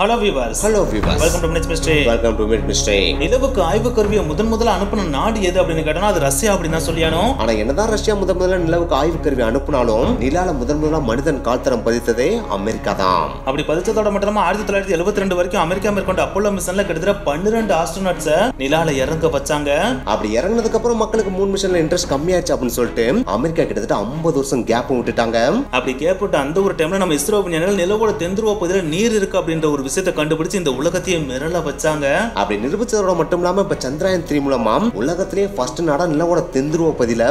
Hello viewers hello viewers welcome to minutes mystery welcome to mid mystery நிலவுக்கு ஆய்வு கருவியை முதன் முதல்ல அனுப்பின நாடு எது அப்படின்னு கேட்டோம்னா அது ரஷ்யா அப்படின்னு தான் சொல்லியானோ ஆனா என்னதான் ரஷ்யா முதன் முதல்ல நிலவுக்கு ஆய்வு கருவி அனுப்புனாலும் நிலால முதன் முதல்ல மனிதன் கால்தரம் பதித்ததே அமெரிக்கா தான். அப்படி பதிச்சதோட மட்டும் ஆயிரத்தி தொள்ளாயிரத்தி எழுபத்தி ரெண்டு வரைக்கும் அமெரிக்கா மேற்கொண்ட அப்போலோ மிஷன்ல கிட்டத்தட்ட பன்னிரெண்டு ஆஸ்ட்ரோனட்ஸை நிலால இறங்க வச்சாங்க. அப்படி இறங்குனதுக்கு அப்புறம் மக்களுக்கு மூணு மிஷன்ல இன்ட்ரெஸ்ட் கம்மியாச்சு அப்படின்னு சொல்லிட்டு அமெரிக்கா கிட்டத்தட்ட 50 வருஷம் கேப் விட்டுட்டாங்க. அப்படி கேட்பட்ட அந்த ஒரு டைம்ல நம்ம இஸ்ரோ விஞ்ஞானிகள் நிலவோட தென்துருவ பகுதியில் நீர் இருக்கு அப்படின்ற ஒரு விஷயத்தை கண்டுபிடிச்சு இந்த உலகத்தையே மிரள வச்சாங்க. அப்படி நிரூபிச்சதோட மட்டும் இல்லாம இப்ப சந்திராயன் த்ரீ மூலமா உலகத்திலேயே ஃபர்ஸ்ட் நாடா நிலவோட தென்துருவ பதில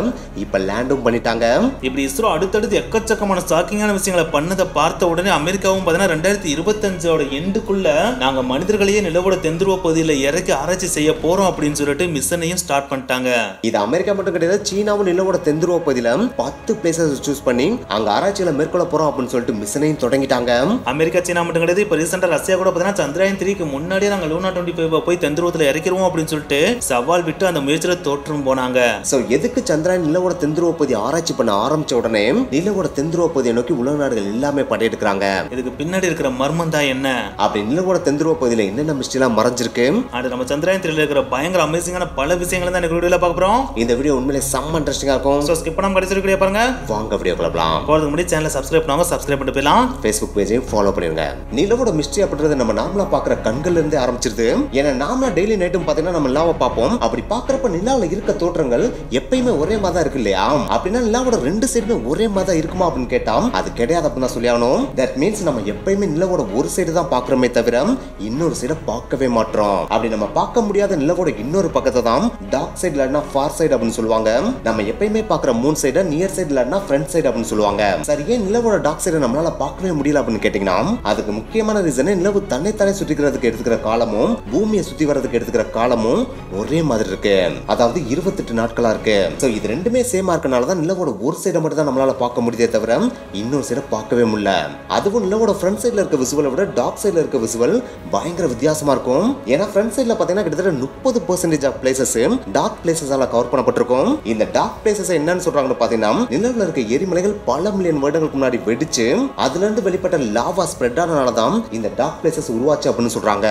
இப்ப லேண்டும் பண்ணிட்டாங்க. இப்படி இஸ்ரோ அடுத்தடுத்து எக்கச்சக்கமான ஷாக்கிங்கான விஷயங்களை பண்ணதை பார்த்த உடனே அமெரிக்காவும் பார்த்தீங்கன்னா ரெண்டாயிரத்தி இருபத்தஞ்சோட எண்டுக்குள்ள நாங்க மனிதர்களையே நிலவோட தென்துருவ பகுதியில் இறக்கி ஆராய்ச்சி செய்ய போறோம் அப்படின்னு சொல்லிட்டு மிஷனையும் ஸ்டார்ட் பண்ணிட்டாங்க. இது அமெரிக்கா மட்டும் கிடையாது சீனாவும் நிலவோட தென்துருவ பகுதியில பத்து பிளேசஸ் சூஸ் பண்ணி அங்க ஆராய்ச்சிகளை மேற்கொள்ள போறோம் அப்படின்னு சொல்லிட்டு மிஷனையும் தொடங்கிட்டாங்க. அமெரிக்கா சீனா மட்டும் கிடையாது இப்போ ரீசெண்டாக ரஷ்யா கூட பார்த்தீங்கன்னா சந்திராயன் த்ரீக்கு முன்னாடியே நாங்கள் லூனா டுவெண்ட்டி ஃபைவ் போய் தென்துருவத்தில் இறக்கிடுவோம் அப்படின்னு சொல்லிட்டு சவால் விட்டு அந்த முயற்சியில் தோற்றும் போனாங்க. சோ எதுக்கு சந்திரன் நிலவோட தென்துருவ பகுதி ஆராய்ச்சி பண்ண ஆரம்பிச்ச உடனே நிலவோட பகுதியை நோக்கி உலக நாடுகள் எல்லாமே படையெடுக்கிறாங்க. இதுக்கு பின்னாடி இருக்கிற மர்மம் தான் என்ன? அப்படி நிலவோட பகுதியில என்னென்ன மிஸ்டெல்லாம் மறைஞ்சிருக்கு? அது நம்ம சந்திராயன் த்ரீல இருக்கிற பயங்கர அமேசிங்கான பல விஷயங்களை தான் எனக்கு வீடியோவில் பார்க்க போகிறோம் இந்த வீடியோ உண்மையிலே செம்ம இன்ட்ரெஸ்டிங்கா இருக்கும். ஸோ ஸ்கிப் பண்ணாம கடைசி பாருங்க. வாங்க வீடியோ கிளப்பலாம் போகிறதுக்கு முன்னாடி சேனலை சப்ஸ்கிரைப் பண்ணுவாங்க சப்ஸ்கிரைப் பண்ணிட்டு போயிடலாம். ஃபேஸ்புக் பேஜையும் ஃபாலோ பண்ணிருங்க. நிலவோட மிஸ்ட்ரி அப்படின்றது நம்ம நார்மலா பாக்குற கண்கள்ல இருந்தே ஆரம்பிச்சிருது. ஏன்னா நாமளா டெய்லி நைட்டும் பாத்தீங்கன்னா நம்ம நிலாவை பார்ப்போம். அப்படி பாக்குறப்ப நிலாவில் இருக்க தோற்றங்கள் எப்பயுமே ஒரே மாதிரி தான் இருக்கு இல்லையா? அப்படின்னா நிலாவோட ரெண்டு சைடுமே ஒரே மாதிரி தான் இருக்குமா அப்படின்னு கேட்டா அது கிடையாது அப்படின்னு தான் சொல்லி ஆகணும். தட் மீன்ஸ் நம்ம எப்பயுமே நிலவோட ஒரு சைடு தான் பாக்குறோமே தவிர இன்னொரு சைடை பார்க்கவே மாட்டோம். அப்படி நம்ம பார்க்க முடியாத நிலவோட இன்னொரு பக்கத்தை தான் டார்க் சைடு இல்லைன்னா ஃபார் சைடு அப்படின்னு சொல்லுவாங்க. நம்ம எப்பயுமே பாக்குற மூணு சைடு நியர் சைடு இல்லைன்னா ஃப்ரண்ட் சைடு அப்படின்னு சொல்லுவாங்க. சரி ஏன் நிலவோட டார்க் சைடு நம்மளால பார்க்கவே முடியல அப்படின்னு கேட்டீங்கன்னா அதுக்கு முக்கியமான ரீசனே நிலவு தன்னைத்தானே சுற்றிக்கிறதுக்கு எடுத்துக்கிற காலமும் பூமியை சுத்தி வர்றதுக்கு எடுத்துக்கிற காலமும் ஒரே மாதிரி இருக்கு. அதாவது இருபத்தெட்டு நாட்களா இருக்கு. ஸோ இது ரெண்டுமே சேமா இருக்கனால தான் நிலவோட ஒரு சைடை மட்டும் தான் நம்மளால பார்க்க முடியுதே தவிர இன்னொரு சைடை பார்க்கவே முடியல. அதுவும் நிலவோட ஃப்ரண்ட் சைடில் இருக்க விசுவலை விட டார்க் சைடில் இருக்க விசுவல் பயங்கர வித்தியாசமா இருக்கும். ஏன்னா ஃப்ரண்ட் சைடில் பார்த்தீங்கன்னா கிட்டத்தட்ட முப்பது பர்சன்டேஜ் ஆஃப் பிளேசஸ் டார்க் பிளேசஸால கவர் பண்ணப்பட்டிருக்கும். இந்த டார்க் பிளேசஸ் என்னன்னு சொல்றாங்கன்னு பார்த்தீங்கன்னா நிலவில் இருக்க எரிமலைகள் பல மில்லியன் வருடங்களுக்கு முன்னாடி வெடிச்சு அதுல இருந்து வெளிப்பட்ட லாவா ஸ்ப்ரெட் ஆனனால தான் இந்த டார்க் பிளேசஸ் உருவாச்சு அப்படின்னு சொல்றாங்க.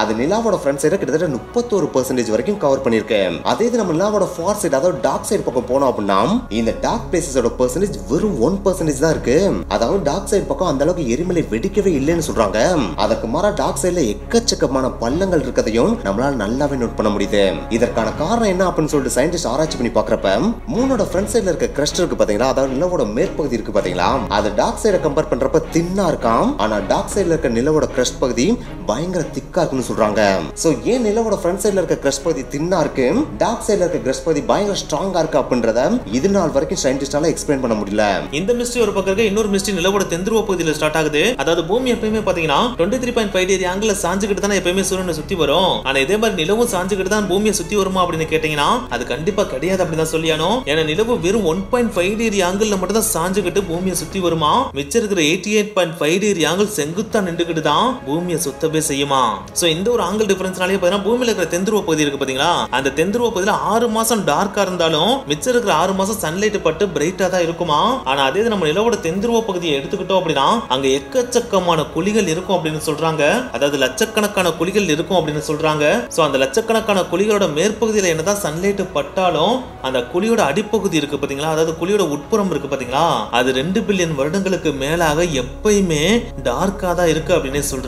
அது நிலாவோட ஃப்ரண்ட் சைடு கிட்டத்தட்ட முப்பத்தோரு பர்சன்டேஜ் வரைக்கும் கவர் பண்ணிருக்கு அதே இது நம்ம நிலாவோட ஃபார் சைடு அதாவது டார்க் சைடு பக்கம் போனோம் அப்படின்னா இந்த டார்க் பிளேசஸோட பர்சன்டேஜ் வெறும் ஒன் பர்சன்டேஜ் தான் இருக்கு. அதாவது டார்க் சைடு பக்கம் அந்த அளவுக்கு எரிமலை வெடிக்கவே இல்லைன்னு சொல்றாங்க. அதற்கு மாறா டார்க் சைடுல எக்கச்சக்கமான பள்ளங்கள் இருக்கதையும் நம்மளால நல்லாவே நோட் பண்ண முடியுது. இதற்கான காரணம் என்ன அப்படின்னு சொல்லிட்டு சயின்டிஸ்ட் ஆராய்ச்சி பண்ணி பாக்குறப்ப மூணோட ஃப்ரண்ட் சைடுல இருக்க கிரஸ்ட் இருக்கு பாத்தீங்களா? அதாவது நிலவோட மேற்பகுதி இருக்கு பாத்தீங்களா? அது டார்க் சைட கம்பேர் பண்றப்ப தின்னா இருக்காம். ஆனா டார்க் சைடுல இருக்க நிலவோட கிரஸ்ட் பகுதி பயங்கர திக்கா இருக்குன்னு சொல்றாங்க. சோ ஏன் நிலவோட ஃப்ரண்ட் சைடுல இருக்க கிரஸ்ட் பகுதி தின்னா இருக்கு? டார்க் சைடுல இருக்க கிரஸ்ட் பகுதி பயங்கர ஸ்ட்ராங்கா இருக்கு அப்படின்றத இது நாள் வரைக்கும் சயின்டிஸ்டால எக்ஸ்பிளைன் பண்ண முடியல. இந்த மிஸ்ட்ரி ஒரு பக்கம் இருக்க இன்னொரு மிஸ்ட்ரி நிலவோட தென்துருவ பகுதியில் ஸ்டார்ட் ஆகுது. அதாவது பூமி எப்பயுமே பாத்தீங்கன்னா twenty three point five degree angle சாஞ்சுக்கிட்டு தான் எப்பயுமே சூரியனை சுத்தி வரும். ஆனா இதே மாதிரி நிலவும் சாஞ்சுக்கிட்டு தான் பூமியை சுத்தி வருமா அப்படின்னு கேட்டீங்கன்னா அது கண்டிப்பா கிடையாது அப்படின்னு தான் சொல்லியானோ ஏன்னா நிலவு வெறும் one point five degree angle மட்டும் தான் சாஞ்சுக்கிட்டு பூமியை சுத்தி வருமா? மிச்சம் இருக்கிற eighty eight point five degree angle செங்குத்தா நின்றுக்கிட்டு தான் பூமியை சுத்தவே செய்யுமா? சோ இந்த ஒரு ஆங்கிள் டிஃபரன்ஸ்னாலே பாத்தீங்கன்னா பூமியில இருக்கிற தெந்துருவ பகுதி இருக்கு பாத்தீங்களா? அந்த தெந்துருவ பகுதியில ஆறு மாசம் டார்க்கா இருந்தாலும் மிச்சம் இருக்கிற ஆறு மாசம் சன்லைட் பட்டு பிரைட்டா தான் இருக்குமா? ஆனா அதே நம்ம நிலவோட தெந்துருவ பகுதியை எடுத்துக்கிட்டோம் அப்படின்னா அங்க எக்கச்சக்கமான குழிகள் இருக்கும் அப்படின்னு சொல்றாங்க. அதாவது லட்சக்கணக்கான குழிகள் இருக்கும் அப்படின்னு சொல்றாங்க. சோ அந்த லட்சக்கணக்கான குழிகளோட மேற்பகுதியில என்னதான் சன்லைட் பட்டாலும் அந்த குழியோட அடிப்பகுதி இருக்கு பாத்தீங்களா? அதாவது குழியோட உட்புறம் இருக்கு பாத்தீங்களா? அது ரெண்டு பில்லியன் வருடங்களுக்கு மேலாக எப்பயுமே டார்க்கா தான் இருக்கு அப்படின்னு சொல்றாங்க.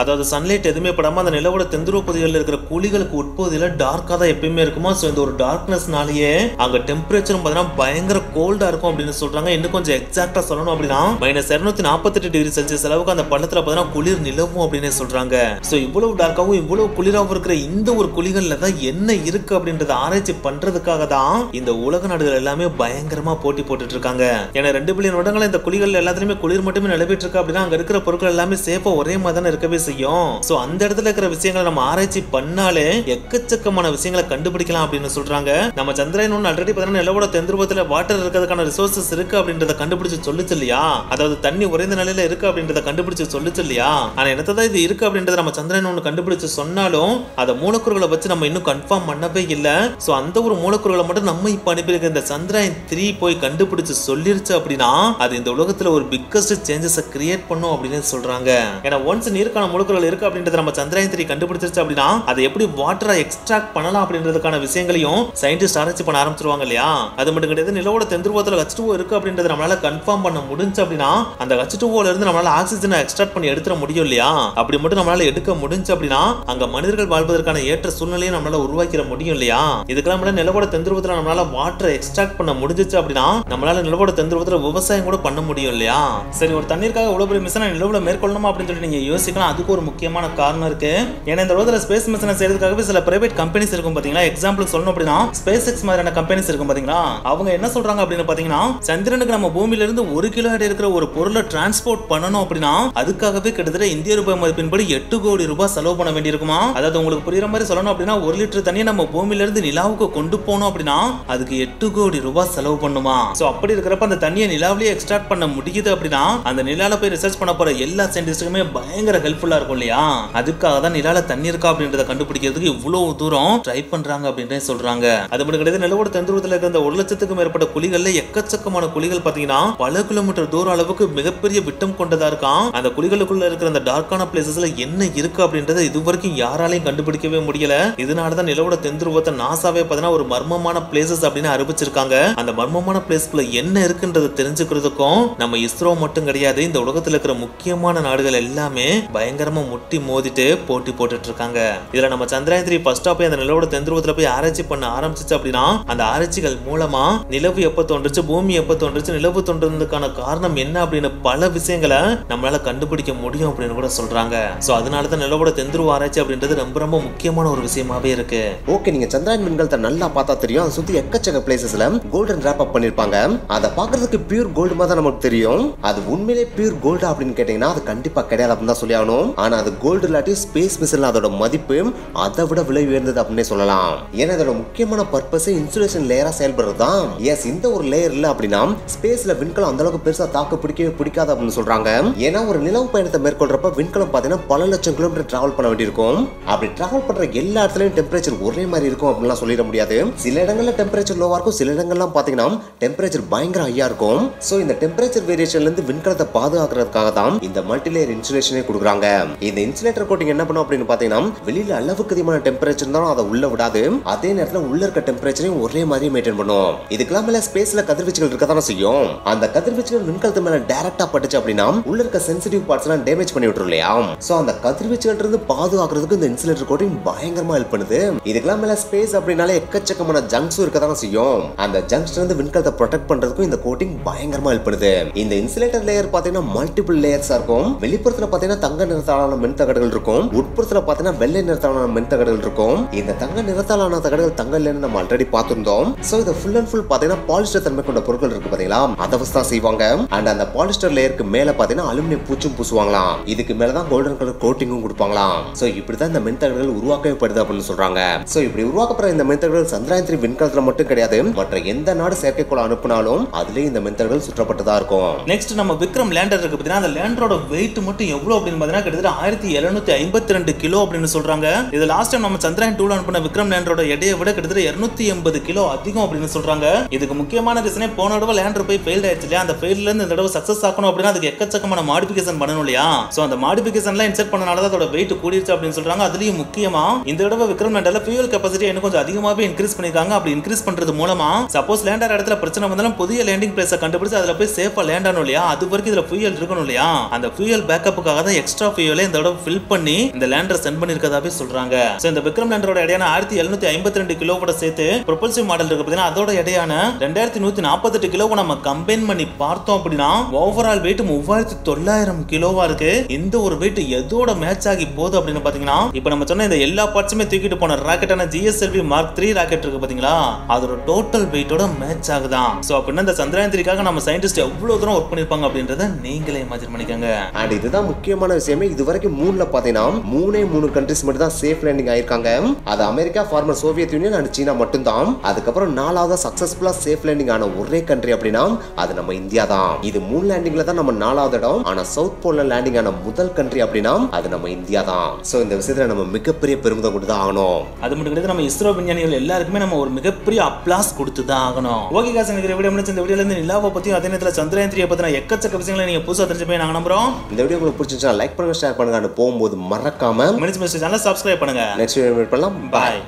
அதாவது சன்லைட் எதுவுமே படாம அந்த நிலவோட தெந்துருவ பகுதிகளில் இருக்கிற குழிகளுக்கு உட்பகுதியில டார்க்கா தான் எப்பயுமே இருக்குமா? ஸோ இந்த ஒரு டார்க்னஸ்னாலேயே அங்க டெம்பரேச்சரும் பார்த்தீங்கன்னா பயங்கர கோல்டா இருக்கும் அப்படின்னு சொல்றாங்க. இன்னும் கொஞ்சம் எக்ஸாக்டா சொல்லணும் அப்படின்னா மைனஸ் இருநூத்தி நாற்பத்தெட்டு டிகிரி செல்சியஸ் அளவுக்கு அந்த பள்ளத்துல பார்த்தீங்கன்னா குளிர் நிலவும் அப்படின்னு சொல்றாங்க. சோ இவ்வளவு டார்க்காகவும் இவ்வளவு குளிராகவும் இருக்கிற இந்த ஒரு குழிகள்ல தான் என்ன இருக்கு அப்படின்றத ஆராய்ச்சி பண்றதுக்காக தான் இந்த உலக நாடுகள் எல்லாமே பயங்கரமா போட்டி போட்டுட்டு இருக்காங்க. ஏன்னா ரெண்டு பில்லியன் வருடங்களா இந்த குழிகள் எல்லாத்துலயுமே குளிர் மட்டுமே நிலவிட்டு இருக்கு அப்படின்னா அங்க இருக்கிற பொருட்கள் எல்லாமே சேஃபா ஒரே மாதிரி தானே இருக்கவே செய்யும். சோ அந்த இடத்துல இருக்கிற விஷயங்களை நம்ம ஆராய்ச்சி பண்ணாலே எக்கச்சக்கமான விஷயங்களை கண்டுபிடிக்கலாம் அப்படின்னு சொல்றாங்க. நம்ம சந்திரயன் ஒன்று ஆல்ரெடி பார்த்தீங்கன்னா நிலவோட தென்துருவத்துல வாட்டர் இருக்கிறதுக்கான ரிசோர்சஸ் இருக்கு அப்படின்றத கண்டுபிடிச்சு சொல்லுச்சு இல்லையா? அதாவது தண்ணி உறைந்த நிலையில இருக்கு அப்படின்றத கண்டுபிடிச்சு சொல்லுச்சு இல்லையா? ஆனா என்னத்தான் இது இருக்கு அப்படின்றத நம்ம சந்திரயன் ஒன்று கண்டுபிடிச்சு சொன்னாலும் அதை மூலக்கூறுகளை வச்சு நம்ம இன்னும் கன்ஃபார்ம் பண்ணவே இல்லை. சோ அந்த ஒரு மூலக்கூறுகளை மட்டும் நம்ம இப்ப அனுப்பியிருக்க இந்த சந்திராயன் த்ரீ போய் கண்டுபிடிச்சு சொல்லிருச்சு அப்படின்னா அது இந்த உலகத்துல ஒரு பிக்கஸ்ட் சேஞ்சஸை கிரியேட் பண்ணும் அப்படின்னு சொல்றாங்க. ஏன்னா ஒன் ஒன்ஸ் நீருக்கான முழுக்கள் இருக்கு அப்படின்றத நம்ம சந்திராயன் த்ரீ கண்டுபிடிச்சிருச்சு அப்படின்னா அதை எப்படி வாட்டரை எக்ஸ்ட்ராக்ட் பண்ணலாம் அப்படின்றதுக்கான விஷயங்களையும் சயின்டிஸ்ட் ஆராய்ச்சி பண்ண ஆரம்பிச்சிருவாங்க இல்லையா? அது மட்டும் கிடையாது நிலவோட தெந்திருவத்தில் ஹச் இருக்கு அப்படின்றத நம்மளால கன்ஃபார்ம் பண்ண முடிஞ்சு அப்படின்னா அந்த ஹச் இருந்து நம்மளால ஆக்சிஜனை எக்ஸ்ட்ராக்ட் பண்ணி எடுத்துட முடியும் இல்லையா? அப்படி மட்டும் நம்மளால எடுக்க முடிஞ்சு அப்படின்னா அங்க மனிதர்கள் வாழ்வதற்கான ஏற்ற சூழ்நிலையை நம்மளால உருவாக்கிட முடியும் இல்லையா? இதுக்கெல்லாம் நிலவோட தெந்திருவத்தில் நம்மளால வாட்டரை எக்ஸ்ட்ராக்ட் பண்ண முடிஞ்சிச்சு அப்படின்னா நம்மளால நிலவோட தெந்திருவத்தில் விவசாயம் கூட பண்ண முடியும் இல்லையா? சரி ஒரு தண்ணீருக்காக இவ்வளவு பெரிய மிஷனை நிலவுல மேற்கொள்ளணுமா அப்படின்னு சொல்லி நீங்க யோசிக்கலாம் அதுக்கு ஒரு முக்கியமான காரணம் இருக்குது ஏன்னா இந்த உலகத்தில் ஸ்பேஸ் மிஷனை செய்யறதுக்காகவே சில பிரைவேட் கம்பெனிஸ் இருக்கும் பார்த்தீங்களா எக்ஸாம்பிள் சொல்லணும் அப்படின்னா ஸ்பேஸ் எக்ஸ் மாதிரியான கம்பெனிஸ் இருக்கும் பார்த்தீங்களா அவங்க என்ன சொல்கிறாங்க அப்படின்னு பார்த்தீங்கன்னா சந்திரனுக்கு நம்ம பூமியில இருந்து ஒரு கிலோ எடை இருக்கிற ஒரு பொருளை டிரான்ஸ்போர்ட் பண்ணணும் அப்படின்னா அதுக்காகவே கிட்டத்தட்ட இந்திய ரூபாய் மதிப்பின்படி எட்டு கோடி ரூபாய் செலவு பண்ண வேண்டியிருக்குமா? அதாவது உங்களுக்கு புரியுற மாதிரி சொல்லணும் அப்படின்னா ஒரு லிட்டர் தண்ணியை நம்ம பூமியிலிருந்து நிலாவுக்கு கொண்டு போனோம் அப்படின்னா அதுக்கு எட்டு கோடி ரூபாய் செலவு பண்ணுமா? ஸோ அப்படி இருக்கிறப்ப அந்த தண்ணியை நிலாவிலேயே எக்ஸ்ட்ராக்ட் பண்ண முடியுது அப்படின்னா அந்த நிலால போய் ரிசர்ச் பண்ண போற எல்லா சயின்டிஸ்டுக்குமே பயங்கர ஹெல்ப்ஃபுல்லா இருக்கும் இல்லையா? அதுக்காக தான் நிலால தண்ணி இருக்கா அப்படின்றத கண்டுபிடிக்கிறதுக்கு இவ்வளவு தூரம் ட்ரை பண்றாங்க அப்படின்றே சொல்றாங்க. அது மட்டும் கிடையாது நிலவோட தென்துருவத்தில் இருக்கிற அந்த ஒரு லட்சத்துக்கும் மேற்பட்ட குழிகள்ல எக்கச்சக்கமான குழிகள் பாத்தீங்கன்னா பல கிலோமீட்டர் தூரம் அளவுக்கு மிகப்பெரிய விட்டம் கொண்டதா இருக்கான் அந்த குழிகளுக்குள்ள இருக்கிற அந்த டார்க்கான பிளேசஸ்ல என்ன இருக்கு அப்படின்றத இதுவரைக்கும் யாராலையும் கண்டுபிடிக்கவே முடியல. இதனாலதான் நிலவோட தென்துருவத்தை நாசாவே பாத்தீங்கன்னா ஒரு மர்மமான பிளேசஸ் அப்படின்னு அறிவிச்சிருக்காங்க. அந்த மர்மமான பிளேஸ்க்குள்ள என்ன இருக்குன்றதை தெரிஞ்சுக்கிறதுக்கும் நம்ம இஸ்ரோ மட்டும் கிடையாது இந்த உலகத்துல இருக்கிற முக்கியமான நாடுகள் எல்லாமே பயங்கரமா முட்டி மோதிட்டு போட்டி போட்டுட்டு இருக்காங்க இதுல நம்ம சந்திராயன் த்ரீ ஃபர்ஸ்டா போய் அந்த நிலவோட தென்துருவத்துல போய் ஆராய்ச்சி பண்ண ஆரம்பிச்சிச்சு அப்படின்னா அந்த ஆராய்ச்சிகள் மூலமா நிலவு எப்ப தோன்றுச்சு பூமி எப்ப தோன்றுச்சு நிலவு தோன்றதுக்கான காரணம் என்ன அப்படின்னு பல விஷயங்களை நம்மளால கண்டுபிடிக்க முடியும் அப்படின்னு கூட சொல்றாங்க. சோ அதனாலதான் நிலவோட தெந்துருவ ஆராய்ச்சி அப்படின்றது ரொம்ப ரொம்ப முக்கியமான ஒரு விஷயமாவே இருக்கு. ஓகே நீங்க சந்திராயன் மின்கலத்தை நல்லா பார்த்தா தெரியும். அதை சுத்தி எக்கச்சக்க பிளேசஸ்ல கோல்டன் ரேப் அப் பண்ணிருப்பாங்க. அதை பாக்குறதுக்கு பியூர் கோல்டு மாதிரி தான் நமக்கு தெரியும். அது உண்மையிலே பியூர் கோல்டு அப்படின்னு கேட்டீங்கன்னா அது கண்டிப்பா கிடையாது அப்படின்னு தான் சொல்லி ஆகணும் ஆனா அது கோல்டு இல்லாட்டி ஸ்பேஸ் மிஷின் அதோட மதிப்பு அதை விட விலை உயர்ந்தது அப்படின்னே சொல்லலாம். ஏன்னா அதோட முக்கியமான பர்பஸ் இன்சுலேஷன் லேயரா செயல்படுறது தான் எஸ் இந்த ஒரு லேயர் இல்ல அப்படின்னா ஸ்பேஸ்ல விண்கலம் அந்த அளவுக்கு பெருசா தாக்கு பிடிக்கவே பிடிக்காது அப்படின்னு சொல்றாங்க. ஏன்னா ஒரு நிலவு பயணத்தை மேற்கொள்றப்ப விண்கலம் பாத்தீங்கன்னா பல லட்சம் கிலோமீட்டர் டிராவல் பண்ண வேண்டியிருக்கும். அப்படி டிராவல் பண்ற எல்லா இடத்துலயும் டெம்பரேச்சர் ஒரே மாதிரி இருக்கும் அப்படின்லாம் சொல்லிட முடியாது. சில இடங்கள்ல டெம்பரேச்சர் லோவா இருக்கும். சில இடங்கள்லாம் பாத்தீங்கன்னா டெம்பரேச்சர் பயங்கர ஹையா இருக்கும். சோ இந்த டெம்பரேச்சர் வேரியேஷன்ல இருந்து விண்கலத்தை பாதுகாக்கிறதுக்காக தான் இந்த மல்டிலேயர் இன்சுலேஷன் கொடுக்குறாங்க. இந்த இன்சுலேட்டர் கோட்டிங் என்ன பண்ணும் அப்படின்னு பாத்தீங்கன்னா வெளியில அளவுக்கு அதிகமான டெம்பரேச்சர் இருந்தாலும் அதை உள்ள விடாது. அதே நேரத்துல உள்ள இருக்க டெம்பரேச்சரையும் ஒரே மாதிரி மெயின்டைன் பண்ணும். இதுக்கெல்லாம் மேல ஸ்பேஸ்ல கதிர்வீச்சுகள் இருக்க தானே செய்யும். அந்த கதிர்வீச்சுகள் விண்கலத்து மேல டைரக்டா பட்டுச்சு அப்படின்னா உள்ள இருக்க சென்சிட்டிவ் பார்ட்ஸ் எல்லாம் டேமேஜ் பண்ணி விட்டுரும் இல்லையா? சோ அந்த கதிர்வீச்சுகள் இருந்து பாதுகாக்கிறதுக்கு இந்த இன்சுலேட்டர் கோட்டிங் பயங்கரமா ஹெல்ப் பண்ணுது. இதுக்கெல்லாம் மேல ஸ்பேஸ் அப்படின்னாலே எக்கச்சக்கமான ஜங்க்ஸும் இருக்க தானே செய்யும். அந்த ஜங்க்ஸ்ல இருந்து விண்கலத்தை ப்ரொடெக்ட் பண்றதுக்கும் இந்த கோட்டிங் பயங்கரமா ஹெல்ப் பண்ணுது. இந்த இன்சுலேட்டர் லேயர் பாத்தீங்கன்னா மல்டிபிள் லேயர்ஸா இருக்கும். வெளிப்புறத்துல பாத்தீங்கன்னா தங்க நிறத்தாலான மென் தகடுகள் இருக்கும். உட்புறத்துல பாத்தீங்கன்னா வெள்ளை நிறத்தாலான மென் தகடுகள் இருக்கும். இந்த தங்க நிறத்தாலான தகடுகள் தங்க இல்லைன்னு நம்ம ஆல்ரெடி பார்த்திருந்தோம். சோ இது ஃபுல் அண்ட் ஃபுல் பாத்தீங்கன்னா பாலிஸ்டர் தன்மை கொண்ட பொருட்கள் இருக்கு பாத்தீங்களா? அதை வச்சு தான் செய்வாங்க. அண்ட் அந்த பாலிஸ்டர் லேயருக்கு மேல பாத்தீங்கன்னா அலுமினியம் பூச்சும் பூசுவாங்களாம். இதுக்கு மேல தான் கோல்டன் கலர் கோட்டிங்கும் கொடுப்பாங்களாம். சோ இப்படிதான் இந்த மென் தகடுகள் உருவாக்கப்படுது அப்படின்னு சொல்றாங்க. சோ இப்படி உருவாக்கப்படுற இந்த மென் தகடுகள் சந்திராயன் த்ரீ விண்கலத்துல மட்டும் கிடையாது. மற்ற எந்த நாடு செயற்கைக்கோள் அனுப்புனாலும் அதுலயே இந்த மென் தகடுகள் சுற்றப்பட்டதா இருக்கும். நெக்ஸ்ட் நம்ம விக்ரம் லேண்டர் இருக்கு பார்த்தீங்கன்னா அந்த லேண்டரோட வெயிட் மட்டும் எவ்வளவு அப்படின்னு பார்த்தீங்கன்னா கிட்டத்தட்ட ஆயிரத்தி எழுநூத்தி ஐம்பத்தி ரெண்டு கிலோ அப்படின்னு சொல்றாங்க. இது லாஸ்ட் டைம் நம்ம சந்திராயன் டூல அனுப்பின விக்ரம் லேண்டரோட எடையை விட கிட்டத்தட்ட இருநூத்தி எண்பது கிலோ அதிகம் அப்படின்னு சொல்றாங்க. இதுக்கு முக்கியமான ரீசனே போன தடவை லேண்டர் போய் ஃபெயில் ஆயிடுச்சு இல்லையா? அந்த ஃபெயில்ல இருந்து இந்த தடவை சக்சஸ் ஆகணும் அப்படின்னா அதுக்கு எக்கச்சக்கமான மாடிபிகேஷன் பண்ணணும் இல்லையா? சோ அந்த மாடிபிகேஷன்லாம் இன்செர்ட் பண்ணனால தான் அதோட வெயிட் கூடிருச்சு அப்படின்னு சொல்றாங்க. அதுலயும் முக்கியமா இந்த தடவை விக்ரம் லேண்டர்ல ஃபியூல் கெப்பாசிட்டி இன்னும் கொஞ்சம் அதிகமாகவே இன்க்ரீஸ் பண்ணிருக்காங்க. அப்படி இன்க்ரீஸ் பண்றது மூலமா சப்போஸ் லேண்டர் இடத்துல பிரச்சனை வந்தாலும் புதிய லேண்டிங் பிளேஸை கண்டுபிடிச்சு அதுல போய் சேஃபா லேண்ட் ஆகணும் இல்லையா? அது வரைக்கும் இதுல ஃபியூல் இருக்கணும் இல்லையா? அந்த ஃபியூல் பேக்கப்புக்காக தான் எக்ஸ்ட்ரா ஃபியூயலை இந்த தடவை ஃபில் பண்ணி இந்த லேண்டர் சென்ட் பண்ணிருக்கதாவே சொல்றாங்க. சோ இந்த விக்ரம் லேண்டரோட எடையான ஆயிரத்தி எழுநூத்தி ஐம்பத்தி ரெண்டு கிலோவோட சேர்த்து ப்ரொபல்சிவ் மாடல் இருக்கு பாத்தீங்கன்னா அதோட எடையான ரெண்டாயிரத்தி நூத்தி நாற்பத்தெட்டு கிலோவை நம்ம கம்பைன் பண்ணி பார்த்தோம் அப்படின்னா ஓவரால் வெயிட் மூவாயிரத்தி தொள்ளாயிரம் கிலோவா இருக்கு. இந்த ஒரு வெயிட் எதோட மேட்ச் ஆகி போகுது அப்படின்னு பாத்தீங்கன்னா இப்போ நம்ம சொன்ன இந்த எல்லா பார்ட்ஸுமே தூக்கிட்டு போன ராக்கெட்டான ஜிஎஸ்எல்வி மார்க் த்ரீ ராக்கெட் இருக்கு பாத்தீங்களா அதோட டோட்டல் வெயிட்டோட மேட்ச் ஆகுதான் சோ அப்படின்னா இந்த சந்திராயன் த்ரீக்காக நம்ம சயின்டிஸ்ட் எவ்வளவு தூரம் ஒர்க் பண்ணிருப்பாங்க அப்படின்றத நீங்களே இமேஜின் பண்ணிக்கோங்க. அண்ட் இதுதான் முக்கியமான விஷயமே இது வரைக்கும் மூணுல பாத்தீங்கன்னா மூணே மூணு கண்ட்ரிஸ் மட்டும் தான் சேஃப் லேண்டிங் ஆயிருக்காங்க. அது America former Soviet Union and China மட்டும்தான். அதுக்கப்புறம் நாலாவது சக்சஸ்ஃபுல்லா சேஃப் லேண்டிங் ஆன ஒரே கண்ட்ரி அப்படின்னா அது நம்ம இந்தியா தான். இது மூணு லேண்டிங்ல தான் நம்ம நாலாவது இடம். ஆனா சவுத் போல்ல லேண்டிங் ஆன முதல் கண்ட்ரி அப்படின்னா அது நம்ம இந்தியா தான். சோ இந்த விஷயத்துல நம்ம மிகப்பெரிய பெருமிதம் கொடுத்து தான் ஆகணும். அது மட்டும் கிடையாது நம்ம இஸ்ரோ விஞ்ஞானிகள் எல்லாருக்குமே நம்ம ஒரு மிகப்பெரிய அப்ளாஸ் கொடுத்து தான் ஆகணும். ஓகே காசு எனக்கு வீடியோ முடிச்சு இந்த வீடியோல இருந்து நிலாவை பத்தியும் அதே நேரத்தில் சந்திரயான் த்ரீயை பத்தின எக்கச்சக்க விஷயங்களை நீங்க புதுசாக தெரிஞ்சு போய் நாங்க நம்புறோம். இந்த வீடியோ உங்களுக்கு பிடிச்சி பிடிச்சிருந்துச்சா லைக் பண்ணுங்க ஷேர் பண்ணுங்க போகும்போது மறக்காம மினிட்ஸ் மிஸ்டர் சேனல் சப்ஸ்கிரைப் பண்ணுங்க. நெக்ஸ்ட் வீடியோ மீட் பண்ணலாம். பாய்